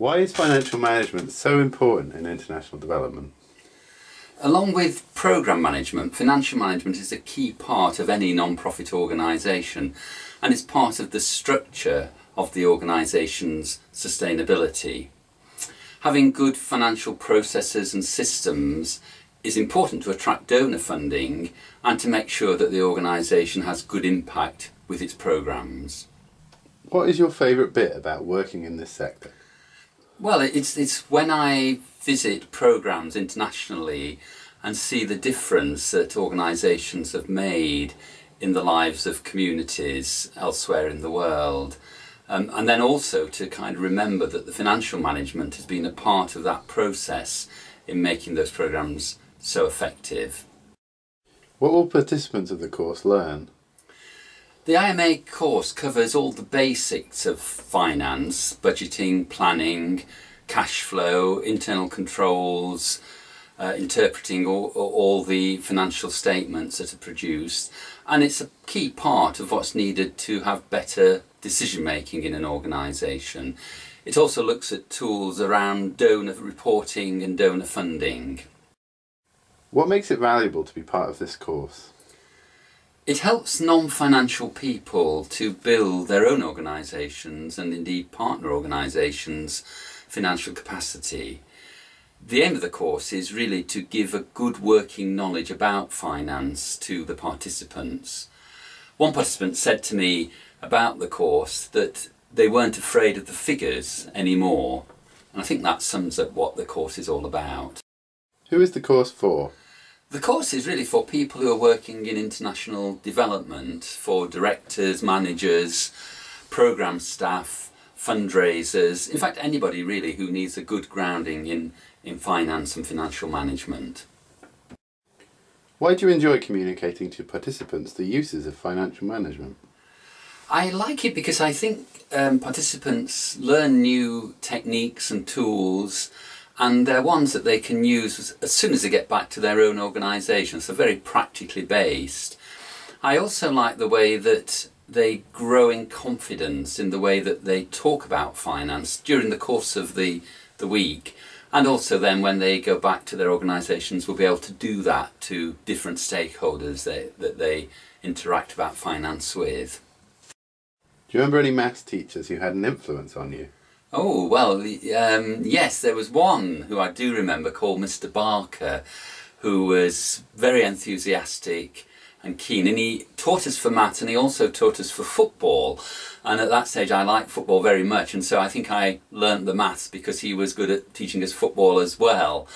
Why is financial management so important in international development? Along with programme management, financial management is a key part of any non-profit organisation and is part of the structure of the organisation's sustainability. Having good financial processes and systems is important to attract donor funding and to make sure that the organisation has good impact with its programmes. What is your favourite bit about working in this sector? Well, it's, it's when I visit programmes internationally and see the difference that organisations have made in the lives of communities elsewhere in the world. Um, and then also to kind of remember that the financial management has been a part of that process in making those programmes so effective. What will participants of the course learn? The IMA course covers all the basics of finance, budgeting, planning, cash flow, internal controls, uh, interpreting all, all the financial statements that are produced. And it's a key part of what's needed to have better decision making in an organisation. It also looks at tools around donor reporting and donor funding. What makes it valuable to be part of this course? It helps non-financial people to build their own organisations and indeed partner organisations financial capacity. The aim of the course is really to give a good working knowledge about finance to the participants. One participant said to me about the course that they weren't afraid of the figures anymore and I think that sums up what the course is all about. Who is the course for? The course is really for people who are working in international development, for directors, managers, programme staff, fundraisers, in fact anybody really who needs a good grounding in, in finance and financial management. Why do you enjoy communicating to participants the uses of financial management? I like it because I think um, participants learn new techniques and tools and they're ones that they can use as soon as they get back to their own organisation, so very practically based. I also like the way that they grow in confidence in the way that they talk about finance during the course of the, the week and also then when they go back to their organisations will be able to do that to different stakeholders they, that they interact about finance with. Do you remember any maths teachers who had an influence on you? Oh, well, um, yes, there was one who I do remember called Mr. Barker, who was very enthusiastic and keen. And he taught us for maths and he also taught us for football. And at that stage, I liked football very much. And so I think I learnt the maths because he was good at teaching us football as well.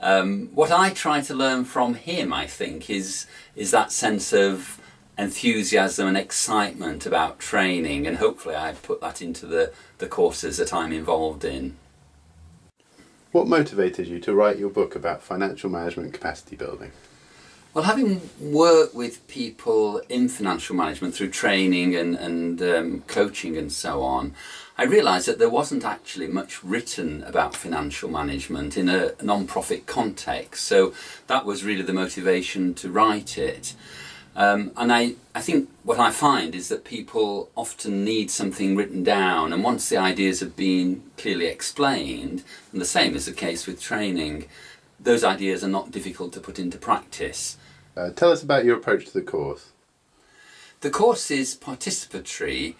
Um, what I try to learn from him, I think, is, is that sense of enthusiasm and excitement about training and hopefully I've put that into the, the courses that I'm involved in. What motivated you to write your book about financial management capacity building? Well, having worked with people in financial management through training and, and um, coaching and so on, I realised that there wasn't actually much written about financial management in a non-profit context. So that was really the motivation to write it. Um, and I, I think what I find is that people often need something written down, and once the ideas have been clearly explained, and the same is the case with training, those ideas are not difficult to put into practice. Uh, tell us about your approach to the course. The course is participatory,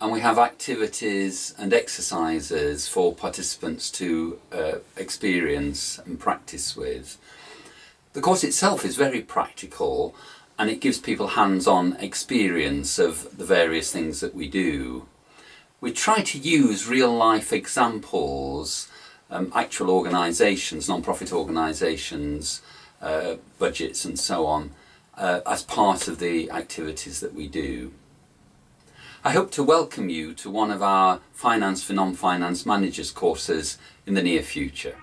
and we have activities and exercises for participants to uh, experience and practice with. The course itself is very practical and it gives people hands-on experience of the various things that we do. We try to use real-life examples, um, actual organisations, non-profit organisations, uh, budgets and so on, uh, as part of the activities that we do. I hope to welcome you to one of our Finance for Non-Finance Managers courses in the near future.